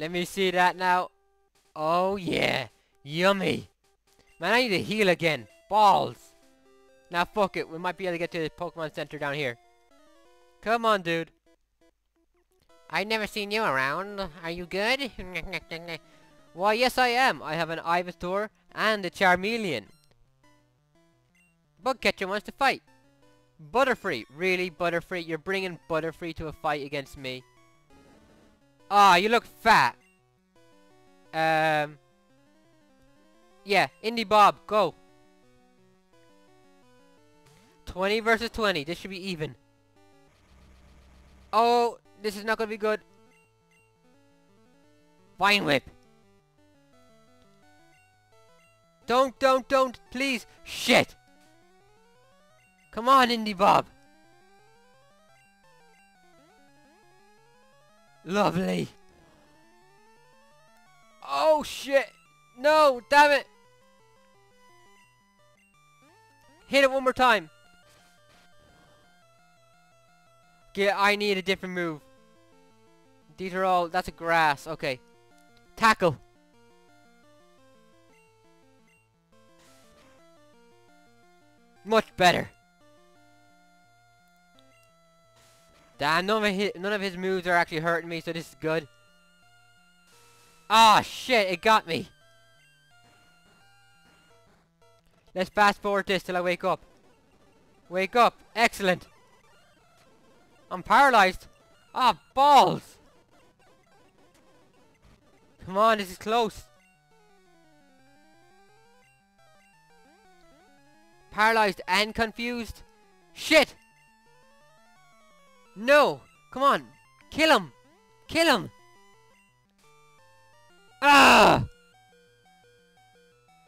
Let me see that now. Oh yeah. Yummy. Man, I need to heal again. Balls. Now fuck it. We might be able to get to the Pokemon Center down here. Come on, dude. I've never seen you around. Are you good? Why, yes I am. I have an Ivysaur and a Charmeleon. Bugcatcher wants to fight. Butterfree. Really, Butterfree? You're bringing Butterfree to a fight against me. Ah, oh, you look fat. Um. Yeah, Indy Bob, go. 20 versus 20. This should be even. Oh, this is not going to be good. Vine Whip. Don't, don't, don't, please. Shit. Come on, Indy Bob. Lovely. Oh, shit. No, damn it. Hit it one more time. Yeah, I need a different move. These are all, that's a grass, okay. Tackle. Much better. Damn, none of, his, none of his moves are actually hurting me, so this is good. Ah, oh, shit, it got me. Let's fast forward this till I wake up. Wake up. Excellent. I'm paralyzed. Ah, oh, balls. Come on, this is close. Paralyzed and confused. Shit! No! Come on! Kill him! Kill him! Ah!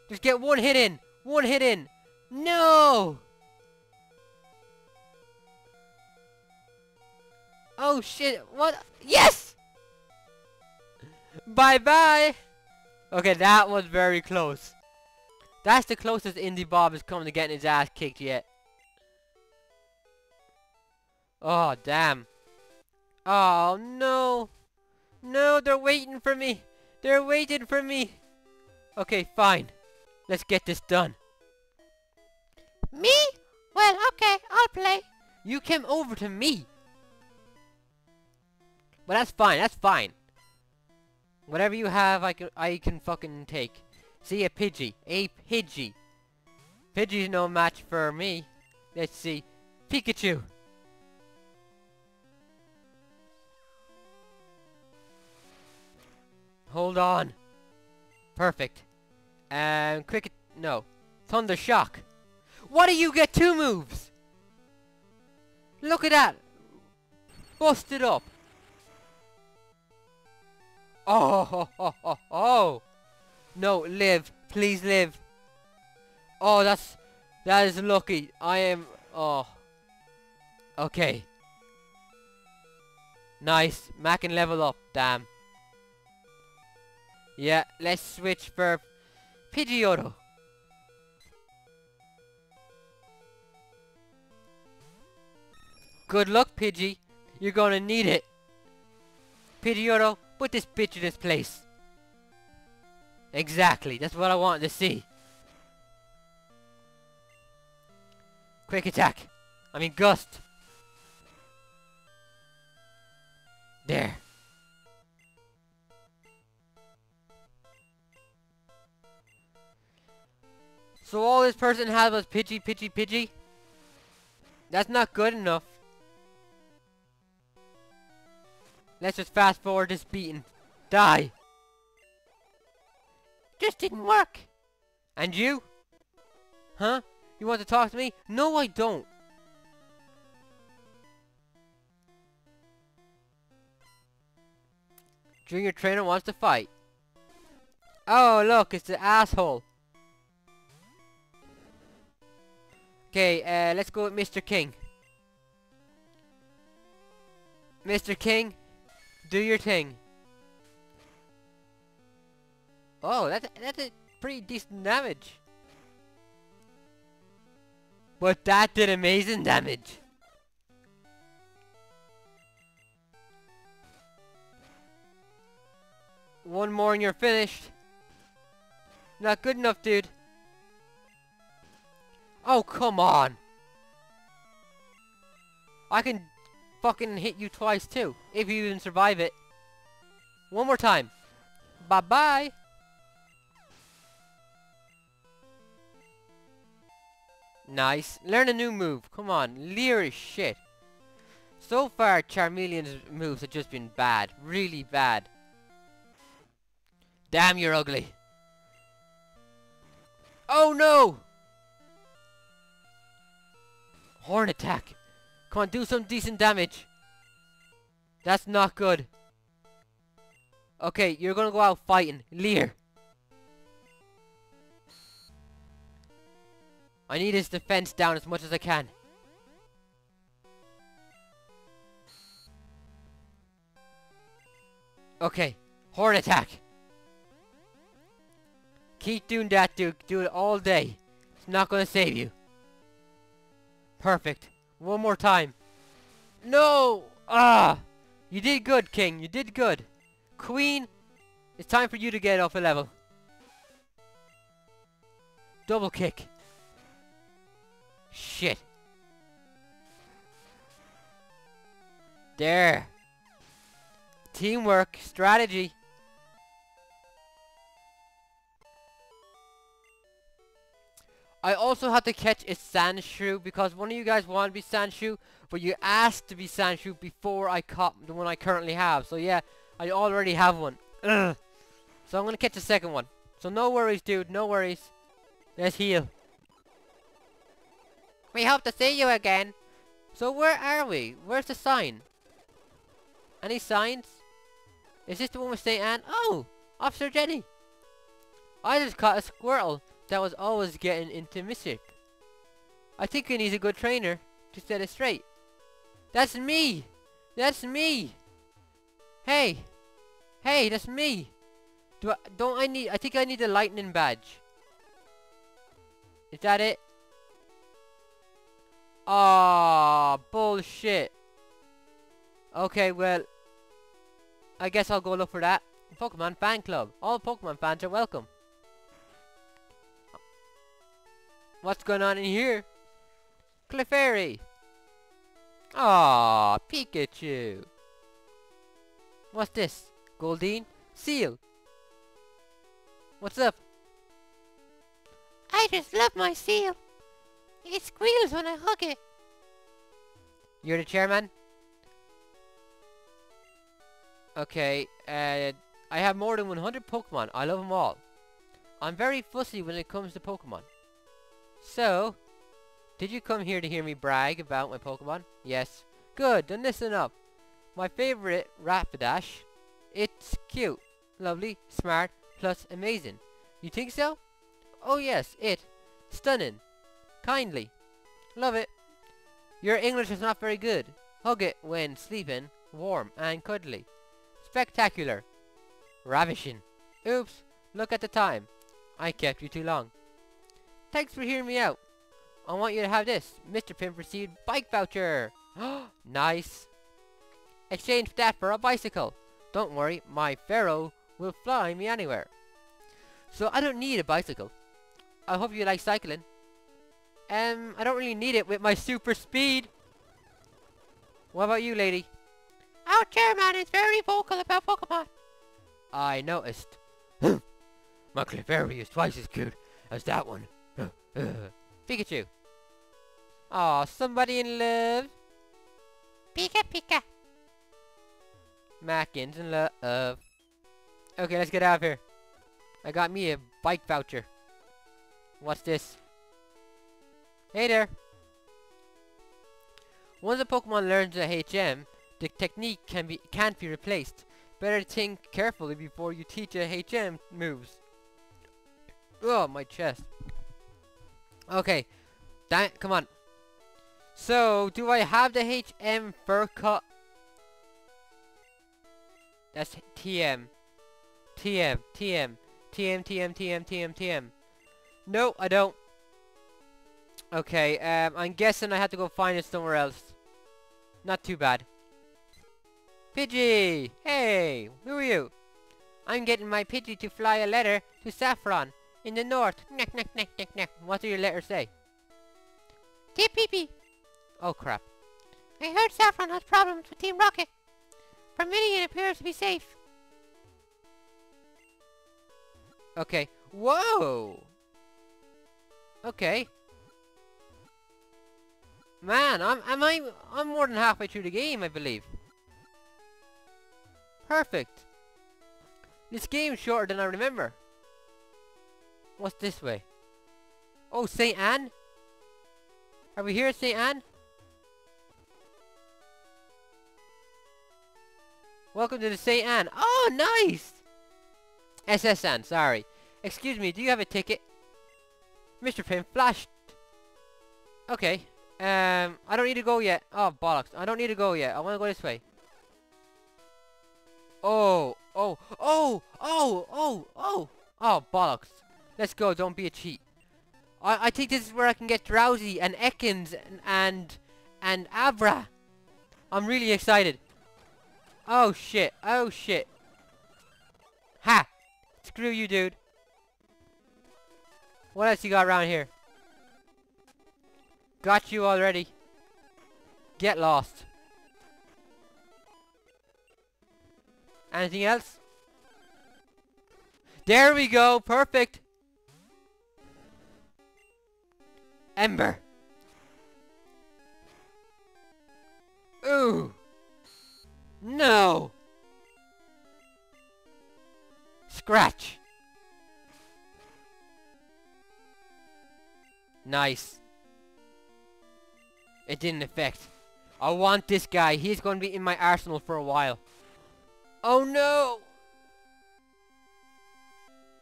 Just get one hit in! One hit in! No! Oh shit, what? Yes! Bye bye! Okay, that was very close. That's the closest Indy Bob has come to getting his ass kicked yet. Oh, damn. Oh, no. No, they're waiting for me. They're waiting for me. Okay, fine. Let's get this done. Me? Well, okay, I'll play. You came over to me. But that's fine, that's fine. Whatever you have, I can, I can fucking take. See, a Pidgey. A Pidgey. Pidgey's no match for me. Let's see. Pikachu. Hold on. Perfect. And Cricket... No. Thunder Shock. What do you get two moves? Look at that. Busted up. Oh, oh, oh, oh, oh. No, live. Please live. Oh, that's... That is lucky. I am... Oh. Okay. Nice. Mac can level up. Damn. Yeah, let's switch for Pidgeotto. Good luck, Pidgey. You're gonna need it. Pidgeotto, put this bitch in its place. Exactly, that's what I wanted to see. Quick attack. I mean gust. There. So all this person had was Pidgey, Pidgey, Pidgey? That's not good enough. Let's just fast forward this beating. Die! Just didn't work. And you? Huh? You want to talk to me? No, I don't. Junior trainer wants to fight. Oh, look, it's the asshole. Okay, uh, let's go with Mr. King. Mr. King, do your thing. Oh, that's that's a pretty decent damage. But that did amazing damage. One more and you're finished. Not good enough, dude. Oh, come on. I can fucking hit you twice, too. If you even survive it. One more time. Bye-bye. Nice. Learn a new move. Come on. Leer is shit. So far, Charmeleon's moves have just been bad. Really bad. Damn, you're ugly. Oh no! Horn attack. Come on, do some decent damage. That's not good. Okay, you're gonna go out fighting. Leer. I need his defense down as much as I can. Okay, horn attack. Keep doing that, dude. Do it all day. It's not gonna save you. Perfect. One more time. No! Ah! You did good, King. You did good. Queen, it's time for you to get off a level. Double kick. Shit. There. Teamwork, strategy. I also had to catch a Sandshrew because one of you guys wanted to be Sandshrew, but you asked to be Sandshrew before I caught the one I currently have. So yeah, I already have one. Ugh. So I'm gonna catch a second one. So no worries, dude. No worries. Let's heal. We hope to see you again. So where are we? Where's the sign? Any signs? Is this the one with St. Anne? Oh! Officer Jenny! I just caught a squirrel that was always getting into mischief. I think he needs a good trainer to set it straight. That's me! That's me! Hey! Hey, that's me! Do I, don't I need, I think I need a lightning badge. Is that it? Ah, bullshit. Okay, well, I guess I'll go look for that. Pokemon Fan Club. All Pokemon fans are welcome. What's going on in here? Clefairy. Ah, Pikachu. What's this? Goldeen? Seel. What's up? I just love my Seel. It squeals when I hug it. You're the chairman? Okay, uh, I have more than 100 Pokemon. I love them all. I'm very fussy when it comes to Pokemon. So, did you come here to hear me brag about my Pokemon? Yes. Good, then listen up. My favorite, Rapidash. It's cute, lovely, smart, plus amazing. You think so? Oh yes, it. Stunning. Kindly. Love it. Your English is not very good. Hug it when sleeping, warm and cuddly. Spectacular. Ravishing. Oops, look at the time. I kept you too long. Thanks for hearing me out. I want you to have this. Mr. Pimp received bike voucher. nice. Exchange that for a bicycle. Don't worry, my Fearow will fly me anywhere. So I don't need a bicycle. I hope you like cycling. Um, I don't really need it with my super speed. What about you, lady? Our chairman is very vocal about Pokemon. I noticed. my Clefairy is twice as cute as that one. Pikachu. Aw, somebody in love? Pika Pika. Mackins in love. Okay, let's get out of here. I got me a bike voucher. What's this? Hey there. Once a Pokemon learns a HM, the technique can be can't be replaced. Better think carefully before you teach a HM moves. Oh, my chest. Okay. Damn, come on. So, do I have the HM fur cut? That's TM. TM, TM, TM, TM, TM, TM, TM. No, I don't. Okay, um, I'm guessing I have to go find it somewhere else. Not too bad. Pidgey! Hey! Who are you? I'm getting my Pidgey to fly a letter to Saffron in the north. Neck, neck, neck, neck, neck. What do your letters say? Pee-Pee, Oh, crap. I heard Saffron has problems with Team Rocket. Vermilion appears to be safe. Okay. Whoa! Okay. Man, I'm am I I'm more than halfway through the game, I believe. Perfect. This game's shorter than I remember. What's this way? Oh, St. Anne? Are we here St. Anne? Welcome to the St. Anne. Oh, nice! SS Anne, sorry. Excuse me, do you have a ticket? Mr. Pym flashed. Okay. Um, I don't need to go yet. Oh, bollocks. I don't need to go yet. I want to go this way. Oh, oh, oh, oh, oh, oh, oh, bollocks. Let's go, don't be a cheat. I, I think this is where I can get Drowzee and Ekans and, and, and Abra. I'm really excited. Oh, shit. Oh, shit. Ha! Screw you, dude. What else you got around here? Got you already. Get lost. Anything else? There we go. Perfect. Ember. Ooh. No. Scratch. Nice. It didn't affect. I want this guy. He's going to be in my arsenal for a while. Oh no!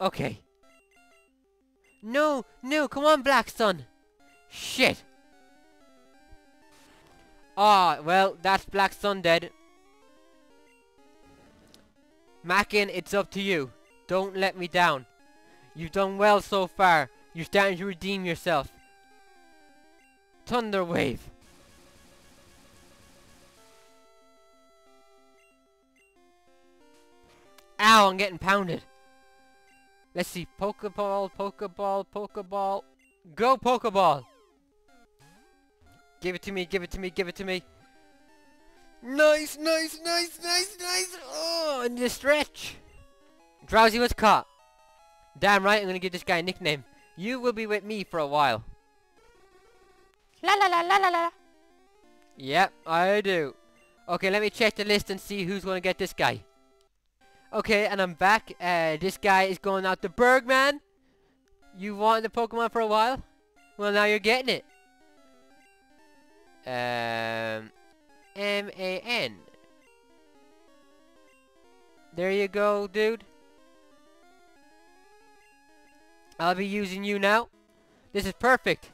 Okay. No, no, come on, Black Sun. Shit. Ah, well, that's Black Sun dead. Mackin, it's up to you. Don't let me down. You've done well so far. You're starting to redeem yourself. Thunder Wave. Ow, I'm getting pounded. Let's see. Pokeball, Pokeball, Pokeball. Go, Pokeball! Give it to me, give it to me, give it to me. Nice, nice, nice, nice, nice. Oh, and the stretch. Drowzee was caught. Damn right, I'm gonna give this guy a nickname. You will be with me for a while. La la la la la la. Yep, I do. Okay, let me check the list and see who's gonna get this guy. Okay, and I'm back. Uh, this guy is going out to Bergman. You wanted the Pokemon for a while? Well, now you're getting it. Um, M-A-N. There you go, dude. I'll be using you now. This is perfect.